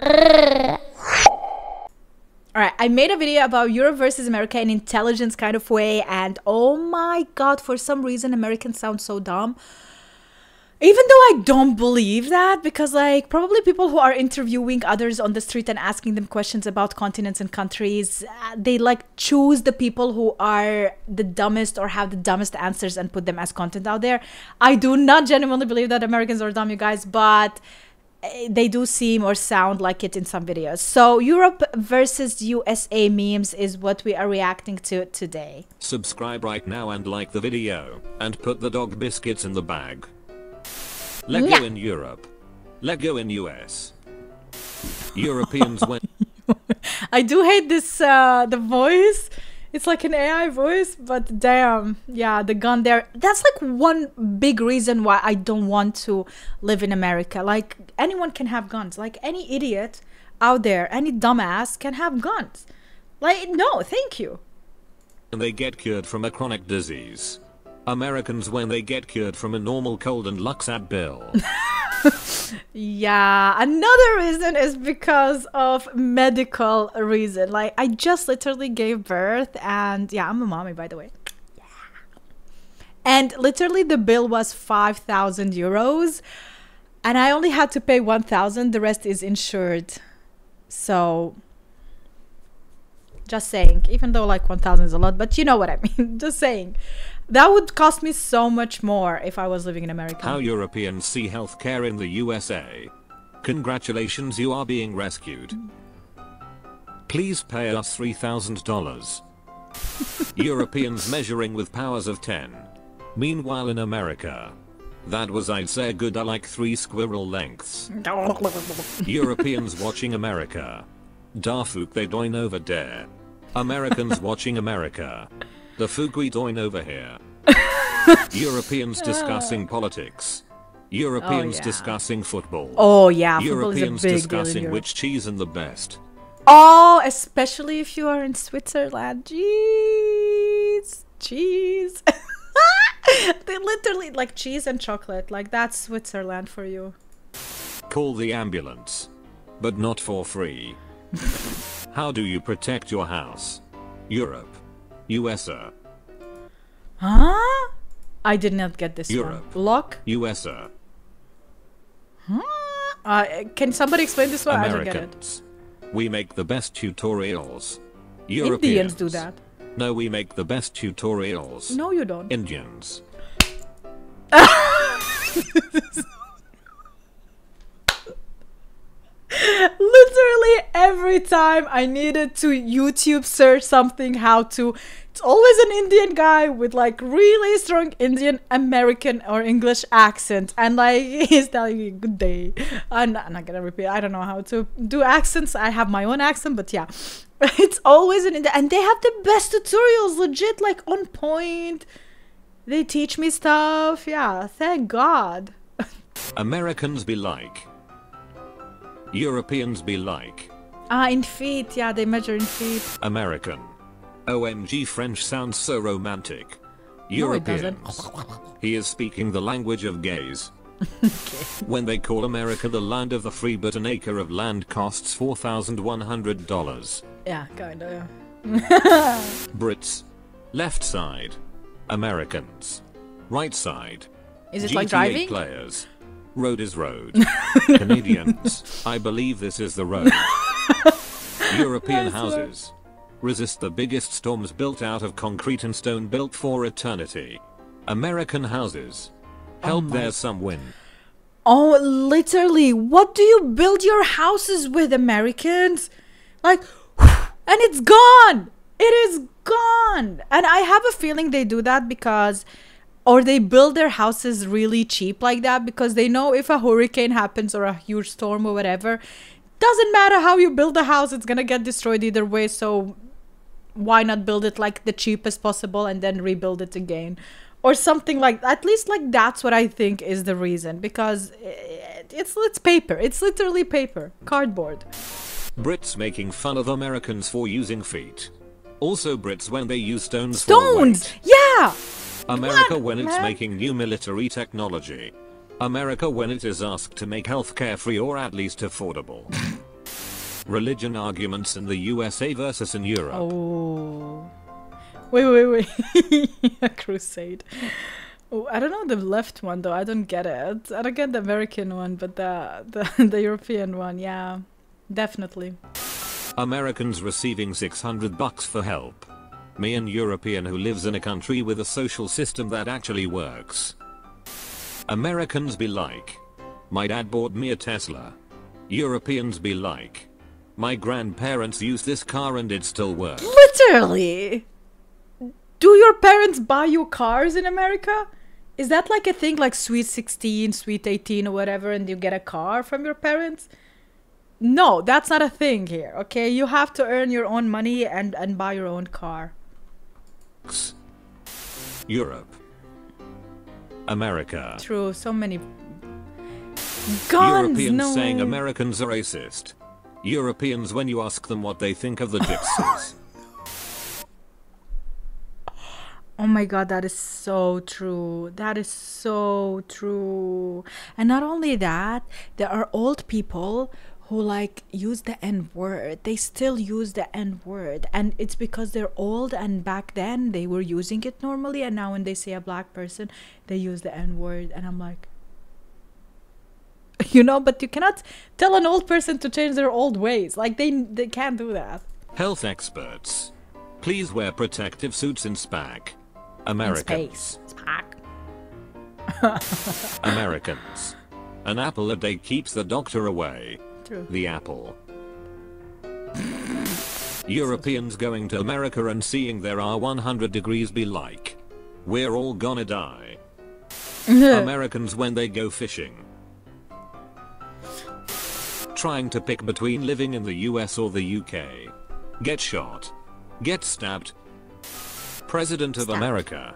Alright, I made a video about Europe versus America in intelligence kind of way, and oh my god, for some reason Americans sound so dumb. Even though I don't believe that, because like probably people who are interviewing others on the street and asking them questions about continents and countries, uh, they like choose the people who are the dumbest or have the dumbest answers and put them as content out there. I do not genuinely believe that Americans are dumb, you guys, but they do seem or sound like it in some videos. So Europe versus USA memes is what we are reacting to today. Subscribe right now and like the video, and put the dog biscuits in the bag. Lego Yeah. in Europe. Lego in US. Europeans went I do hate this uh the voice. It's like an AI voice, but damn, yeah, the gun there. That's like one big reason why I don't want to live in America. Like anyone can have guns. Like any idiot out there, any dumbass can have guns. Like no, thank you. and they get cured from a chronic disease. Americans when they get cured from a normal cold and Luxat bill. Yeah, another reason is because of medical reason. Like I just literally gave birth and yeah, I'm a mommy by the way. Yeah. And literally the bill was 5000 euros and I only had to pay 1000, the rest is insured. So just saying, even though like 1000 is a lot, but you know what I mean. just saying. That would cost me so much more if I was living in America. How Europeans see healthcare in the USA. Congratulations you are being rescued. Please pay us $3,000. Europeans measuring with powers of 10. Meanwhile in America. That was I'd say a good uh, like 3 squirrel lengths. Europeans watching America. Darfuk they doin over there. Americans watching America. The Fugui doin over here. Europeans uh. discussing politics. Europeans oh, yeah. discussing football. Oh yeah, football is a Europeans big deal in discussing which cheese is the best. Oh, especially if you are in Switzerland. Cheese, cheese. they literally like cheese and chocolate. Like that's Switzerland for you. Call the ambulance. But not for free. How do you protect your house? Europe. USA. Huh? I did not get this Europe. one. Lock. USA. Uh, can somebody explain this one? I don't get it. Americans. We make the best tutorials. Indians Europeans. do that. No, we make the best tutorials. No, you don't. Indians. Literally every time I needed to YouTube search something how to, it's always an Indian guy with like really strong Indian American or English accent, and like he's telling you good day. I'm not, I'm not gonna repeat. I don't know how to do accents. I have my own accent, but yeah, it's always an Indian, and they have the best tutorials, legit, like on point. They teach me stuff. Yeah, thank God. Americans be like. Europeans be like. Ah, in feet. Yeah, they measure in feet. American. OMG French sounds so romantic. No. Europeans. He is speaking the language of gays. When they call America the land of the free but an acre of land costs $4,100. Yeah, kinda. Brits. Left side. Americans. Right side. Is it GTA like driving? players. Road is road. Canadians. I believe this is the road. European Nice one. houses. Resist the biggest storms built out of concrete and stone built for eternity. American houses. Help Oh there's some wind. Oh, literally. What do you build your houses with, Americans? Like, and it's gone. It is gone. And I have a feeling they do that because, or they build their houses really cheap like that because they know if a hurricane happens or a huge storm or whatever, doesn't matter how you build the house, it's gonna get destroyed either way. So why not build it like the cheapest possible and then rebuild it again? Or something like at least like that's what i think is the reason because it's it's paper. It's literally paper. Cardboard. Brits making fun of Americans for using feet. Also Brits when they use stones, stones! yeah America when it's making new military technology. America when it is asked to make healthcare free or at least affordable. Religion arguments in the USA versus in Europe. Oh. Wait, wait, wait. a crusade. Oh, I don't know the left one though. I don't get it. I don't get the American one, but the the, the European one, yeah. Definitely. Americans receiving 600 bucks for help. Me an European who lives in a country with a social system that actually works. Americans be like. My dad bought me a Tesla. Europeans be like. My grandparents used this car and it still works. Literally. Do your parents buy you cars in America? Is that like a thing like sweet 16, sweet 18 or whatever and you get a car from your parents? No, that's not a thing here, okay? You have to earn your own money and and buy your own car. Europe. America. True, so many guns. Europeans no saying. Americans are racist. Europeans when you ask them what they think of the gypsies. Oh my god, that is so true. That is so true. And not only that, there are old people who like use the N word. They still use the N word. And it's because they're old and back then they were using it normally and now when they say a black person, they use the N word and I'm like you know, but you cannot tell an old person to change their old ways. Like they they can't do that. Health experts. Please wear protective suits in SPAC. In Americans. space. Spock. Americans. An apple a day keeps the doctor away. True. The apple. Europeans going to America and seeing there are 100 degrees be like. We're all gonna die. Americans when they go fishing. Trying to pick between living in the US or the UK. Get shot. Get stabbed. President of Stabbed. America.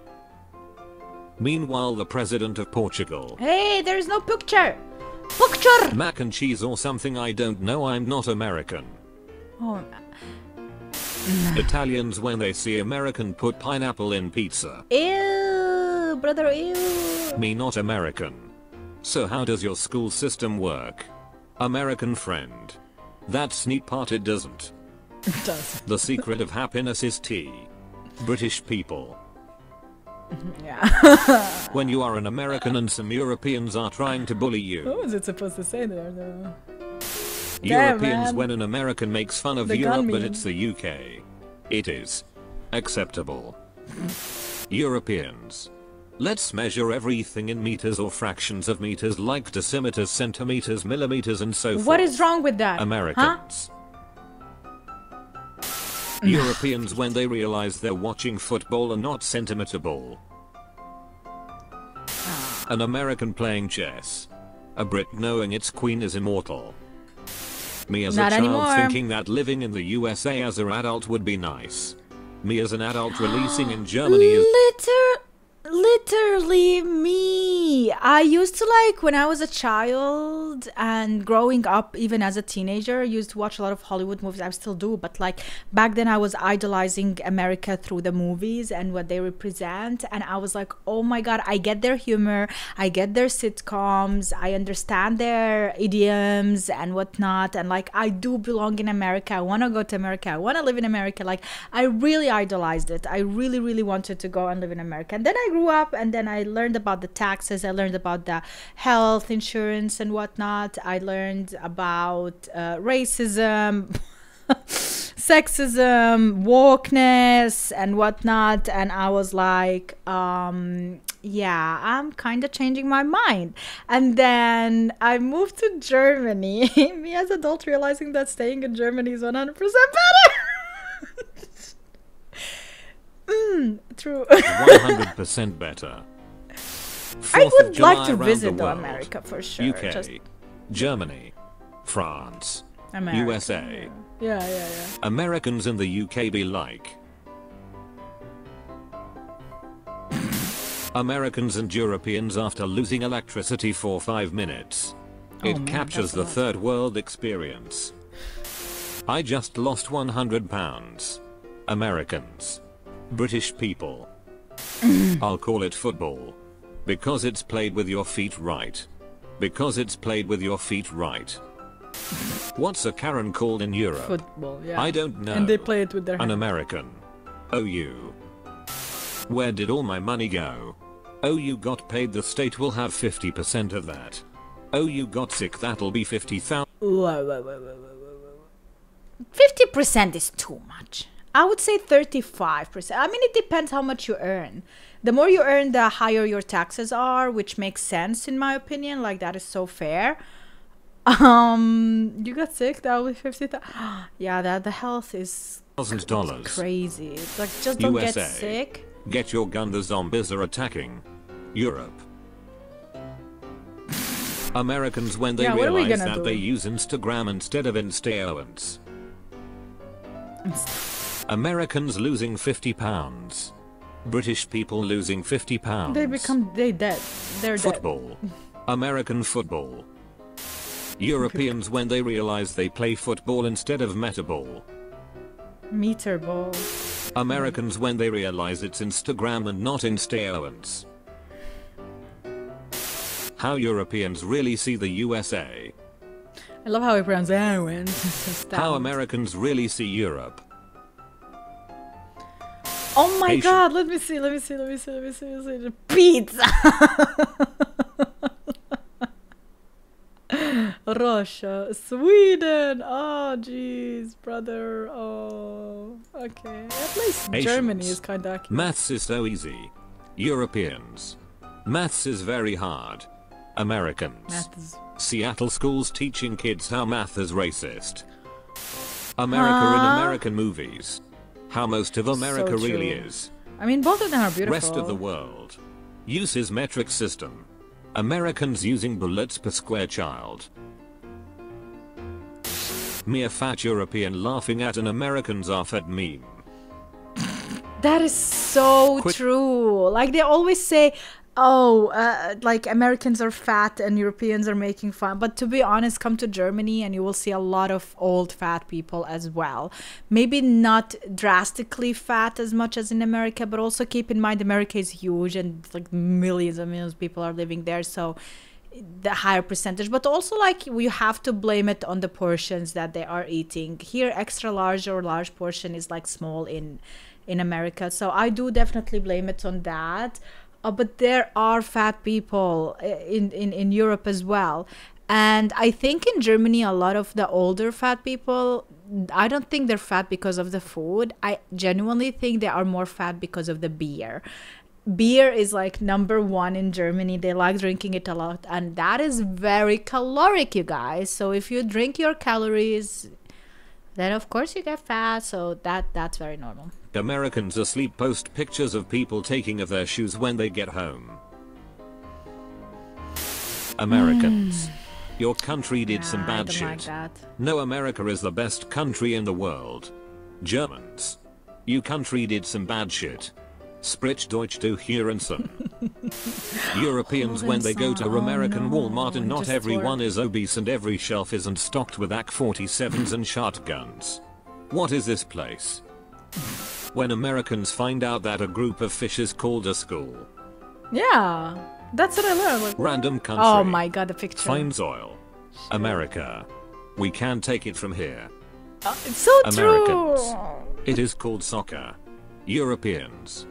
Meanwhile the President of Portugal. Hey, there's no picture. Picture. Mac and cheese or something I don't know I'm not American. Oh, uh, mm. Italians when they see American put pineapple in pizza. ew, brother, ew. Me not American. So how does your school system work? American friend. That's neat part it doesn't. It does. The secret of happiness is tea. British people. Yeah. When you are an American and some Europeans are trying to bully you. what was it supposed to say there, though? Europeans man. when an American makes fun of The Europe but it's the UK. It is. Acceptable. Europeans. Let's measure everything in meters or fractions of meters like decimeters, centimeters, millimeters and so forth. What is wrong with that? Huh? Americans. Europeans when they realize they're watching football and not centimeter ball. Ah. An American playing chess. A Brit knowing its queen is immortal. Me as Not a child anymore. thinking that living in the USA as an adult would be nice. Me as an adult releasing in Germany is Liter- literally me. I used to like when I was a child and growing up, even as a teenager, used to watch a lot of Hollywood movies. I still do, but like back then, I was idolizing America through the movies and what they represent. And I was like, oh my god, I get their humor, I get their sitcoms, I understand their idioms and whatnot. And like, I do belong in America. I want to go to America. I want to live in America. Like, I really idolized it. I really, really wanted to go and live in America. And then I grew up and then I learned about the taxes. I learned about the health insurance and whatnot. I learned about uh, racism. sexism wokeness and whatnot and i was like um yeah i'm kind of changing my mind and then i moved to germany me as adult realizing that staying in germany is 100% better mm, true 100% better. I 4th of would July like to visit the world. america for sure UK, just Germany, France, america USA. yeah yeah yeah Americans in the UK be like. Americans and Europeans after losing electricity for 5 minutes. Oh it Oh, man, captures the third world experience. I just lost 100 pounds. Americans. British people. I'll call it football. Because it's played with your feet right. Because it's played with your feet right. What's a Karen called in Europe? Football, yeah. I don't know. And they play it with their An hands. American. Oh, OU. Where did all my money go? Oh, OU got paid the state will have 50% of that. Oh, OU got sick that'll be 50,000. Whoa, whoa, whoa, whoa, whoa, whoa, whoa. 50% is too much. I would say 35%. I mean, it depends how much you earn. The more you earn, the higher your taxes are, which makes sense in my opinion. Like, that is so fair. Um, you got sick, that would be 50,000. Yeah, that the health is dollars. crazy. It's like, just don't USA. get sick. Get your gun the zombies are attacking. Europe. Americans when they Yeah, what are we realize that do? they use Instagram instead of Installants. Americans losing 50 pounds. British people losing 50 pounds. They become, they dead. They're dead. Football. American football. Europeans when they realize they play football instead of metaball. Meter ball. Americans when they realize it's Instagram and not Installants. How Europeans really see the USA. I love how he pronounces Aaron. How Americans really see Europe. Oh my Haitian. god, let me see, let me see, let me see, let me see, let me see. Pizza! Russia, Sweden. Oh, jeez, brother. Oh, okay. At least Germany is kind of accurate. Maths is so easy. Europeans. Maths is very hard. Americans. Math is Seattle schools teaching kids how math is racist. America in American movies. How most of America really is. I mean, both of them are beautiful. Rest of the world. Uses metric system. Americans using bullets per square child. Mere fat European laughing at an American's off at meme. That is so true. Like they always say, oh, uh, like Americans are fat and Europeans are making fun. But to be honest, come to Germany and you will see a lot of old fat people as well. Maybe not drastically fat as much as in America, but also keep in mind America is huge and like millions and millions of people are living there. So the higher percentage but also like you have to blame it on the portions that they are eating here extra large or large portion is like small in in america so i do definitely blame it on that uh, but there are fat people uh, in, in in europe as well and i think in germany a lot of the older fat people i don't think they're fat because of the food i genuinely think they are more fat because of the beer beer is like number one in Germany. They like drinking it a lot, and that is very caloric, you guys. So if you drink your calories, then of course you get fat. So that that's very normal. Americans asleep post pictures of people taking of their shoes when they get home. Americans. Your country did some Nah. Bad shit. like. No, America is the best country in the world. Germans. You country did some bad shit. Sprich Deutsch du Hurenson. Europeans when they go to oh American no, Walmart and not just everyone is obese and every shelf isn't stocked with AK-47s and shotguns. What is this place? When Americans find out that a group of fish is called a school. Yeah, that's what I learned. Like, Random country. oh my god, the picture. Finds oil. America. We can take it from here. Uh, it's so Americans. true. It is called soccer. Europeans.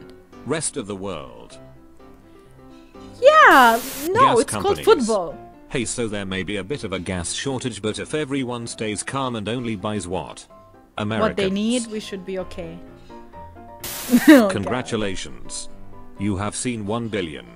Rest of the world. Yeah, no, Gas it's called football. Hey, so there may be a bit of a gas shortage, but if everyone stays calm and only buys what? Americans. What they need, we should be okay. Okay. Congratulations. You have seen 1 billion.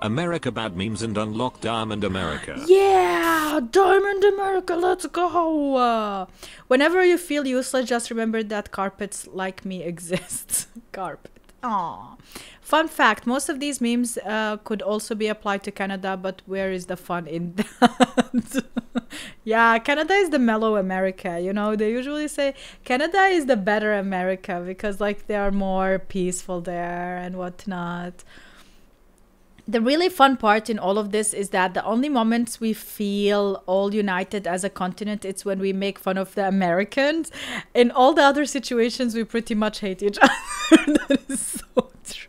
America bad memes and unlock Diamond America. Yeah, Diamond America, let's go. Uh, whenever you feel useless, just remember that carpets like me exist. Carpet. Aw. Fun fact most of these memes uh, could also be applied to Canada, but where is the fun in that? yeah, Canada is the mellow America. You know, they usually say Canada is the better America because, like, they are more peaceful there and whatnot the really fun part in all of this is that the only moments we feel all united as a continent it's when we make fun of the Americans. In all the other situations we pretty much hate each other.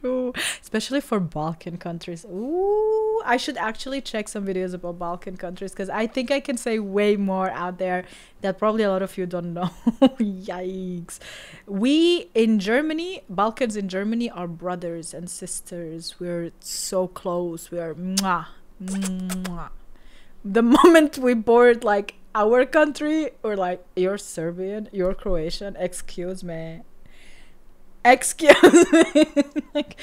True. Especially for Balkan countries. Ooh, I should actually check some videos about Balkan countries because I think I can say way more out there that probably a lot of you don't know. Yikes. We in Germany, Balkans in Germany are brothers and sisters. We're so close. We are mwah, mwah. The moment we board like our country, we're like, you're Serbian, you're Croatian, excuse me excuse me. Like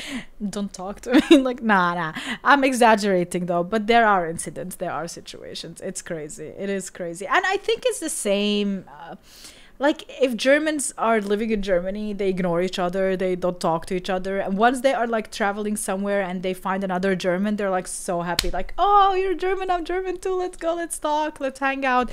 don't talk to me. Like nah nah. I'm exaggerating though but there are incidents there are situations. It's crazy. It is crazy. And i think it's the same uh, like if germans are living in germany they ignore each other they don't talk to each other. And once they are like traveling somewhere and they find another german they're like so happy. Like oh you're german i'm german too. Let's go. Let's talk. Let's hang out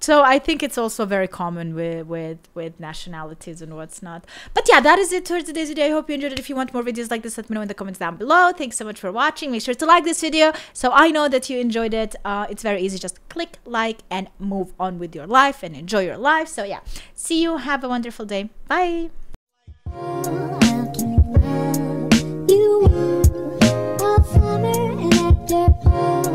so I think it's also very common with, with with nationalities and what's not. But yeah, that is it for today's video. I hope you enjoyed it. If you want more videos like this, let me know in the comments down below. Thanks so much for watching. Make sure to like this video so I know that you enjoyed it. Uh, it's very easy. Just click like and move on with your life and enjoy your life. So yeah, see you. Have a wonderful day. Bye. You a and after